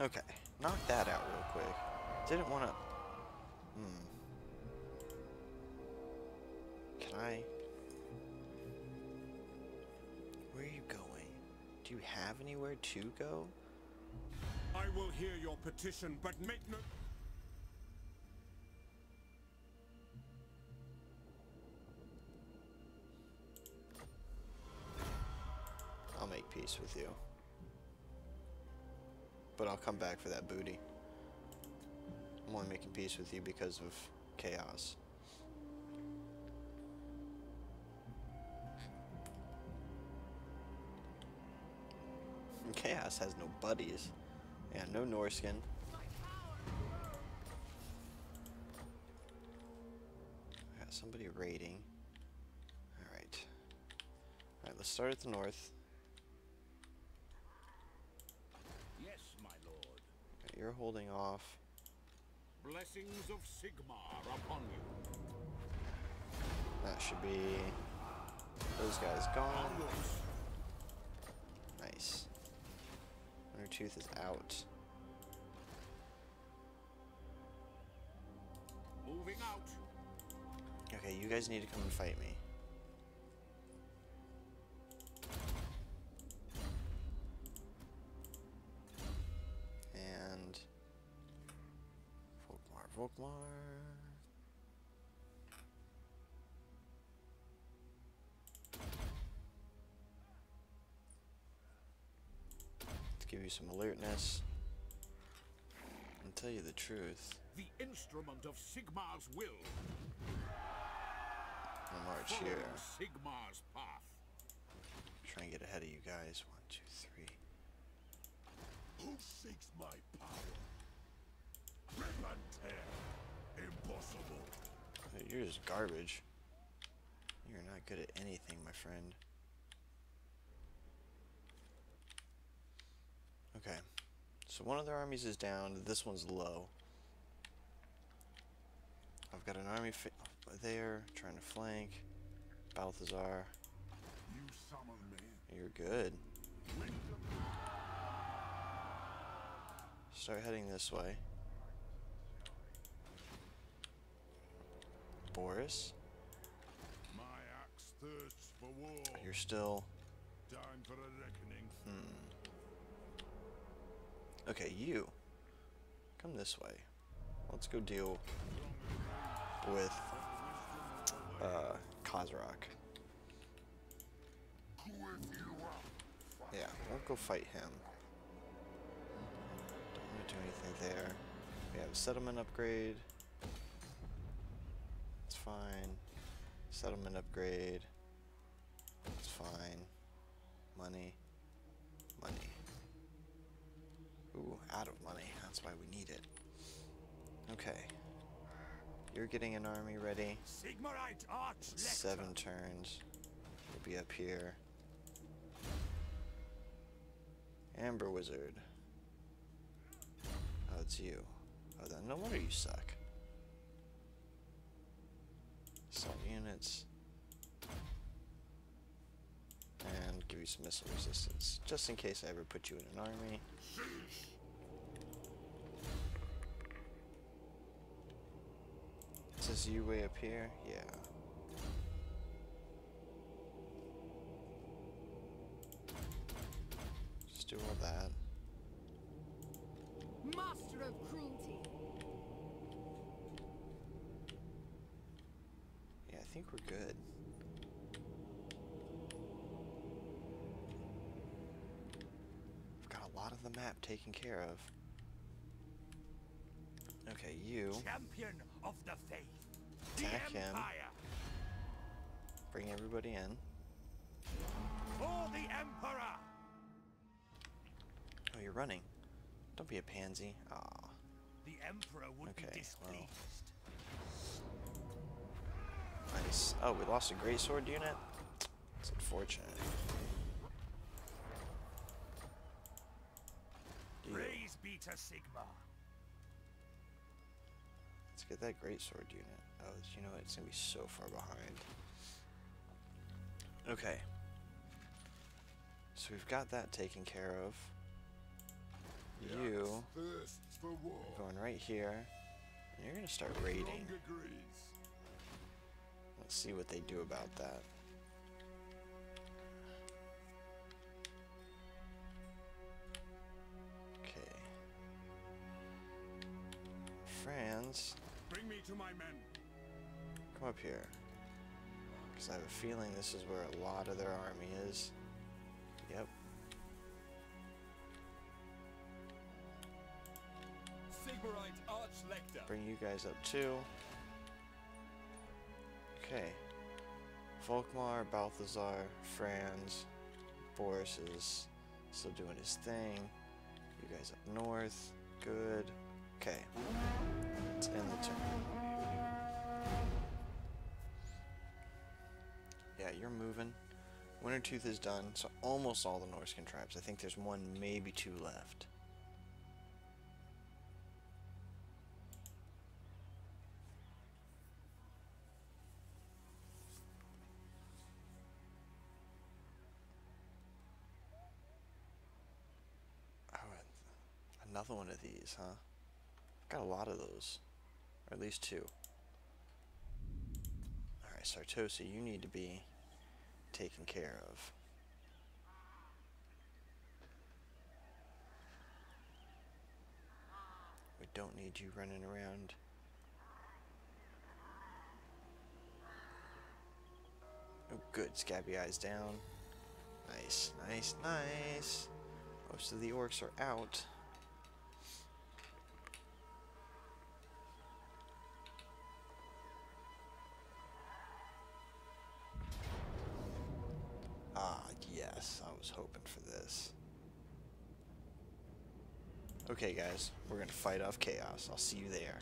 Okay, knock that out real quick. Didn't want to... Hmm. Can I... Where are you going? Do you have anywhere to go? I will hear your petition, but make no... I'll make peace with you. But I'll come back for that booty. I'm only making peace with you because of chaos. And chaos has no buddies. Yeah, no Norscan. Got somebody raiding. Alright. Alright, let's start at the north. Yes, my lord. Okay, you're holding off. Blessings of Sigmar upon you. That should be those guys gone. Nice. Wintertooth is out. Moving out. Okay, you guys need to come and fight me. Volkmar. Let's give you some alertness. And tell you the truth. The instrument of Sigmar's will. I'll march Follow here. Sigmar's path. Try and get ahead of you guys. One, two, three. Who seeks my power? Impossible. You're just garbage. You're not good at anything, my friend. Okay. So one of their armies is down. This one's low. I've got an army fa- oh, there trying to flank. Balthasar, You you're good. Start heading this way. Boris, My axe thirsts for war. you're still Time for a reckoning. Okay, you. Come this way. Let's go deal with uh, Kozrak. Yeah, we'll go fight him. Don't want to do anything there. We have a settlement upgrade. Fine. Settlement upgrade. It's fine. Money. Money. Ooh, out of money. That's why we need it. Okay. You're getting an army ready. Sigmarite arch Seven turns. We'll be up here. Amber Wizard. Oh, it's you. Oh, then no wonder you suck. Assault units. And give you some missile resistance. Just in case I ever put you in an army. Is you way up here? Yeah. Just do all that. Master of cruelty. Yeah, I think we're good. We've got a lot of the map taken care of. Okay, you Champion of the faith. Attack the him. Bring everybody in. For the Emperor. Oh, you're running. Don't be a pansy. Aw. The Emperor would Okay, be well. Displeased. Nice. Oh, we lost a great sword unit? It's unfortunate. You- Praise be to Sigmar. Let's get that great sword unit. Oh, you know what? It's gonna be so far behind. Okay. So we've got that taken care of. You you. thirsts for war. Going right here. And you're gonna start raiding. Strong agrees. Let's see what they do about that. Okay. Franz, Bring me to my men. come up here. Because I have a feeling this is where a lot of their army is. Yep. Bring you guys up too. Okay. Volkmar, Balthasar, Franz, Boris is still doing his thing. You guys up north. Good. Okay. Let's end the turn. Yeah, you're moving. Wintertooth is done, so almost all the Norscan tribes. I think there's one, maybe two left. Another one of these, huh? Got a lot of those. Or at least two. Alright, Sartosi, you need to be taken care of. We don't need you running around. Oh, good. Scabby eyes down. Nice, nice, nice. Most of the orcs are out. Yes, I was hoping for this. Okay, guys, we're gonna fight off chaos. I'll see you there.